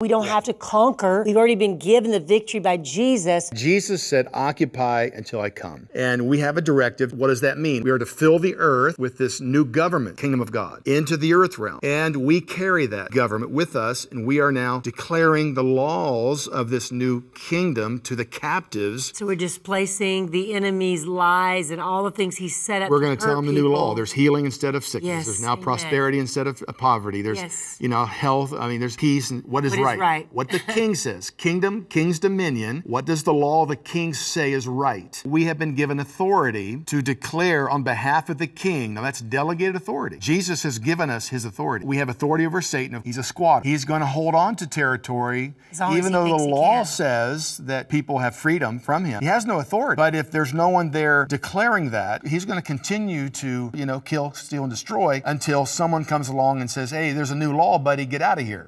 We don't have to conquer. We've already been given the victory by Jesus. Jesus said, Occupy until I come. And we have a directive. What does that mean? We are to fill the earth with this new government, kingdom of God, into the earth realm. And we carry that government with us, and we are now declaring the laws of this new kingdom to the captives. So we're displacing the enemy's lies and all the things he set up. We're going to tell them the new law. There's healing instead of sickness. Yes, There's now amen. prosperity instead of poverty. There's, Yes. you know, health. I mean, there's peace and what is What is right. right. What the king says. Kingdom, king's dominion. What does the law of the king say is right? We have been given authority to declare on behalf of the king. Now that's delegated authority. Jesus has given us his authority. We have authority over Satan. He's a squatter. He's going to hold on to territory As long as even though the law says that people have freedom from him. He has no authority. But if there's no one there declaring that, he's going to continue to, you know, kill, steal, and destroy until someone comes along and says, hey, there's a new law, buddy, get out of here.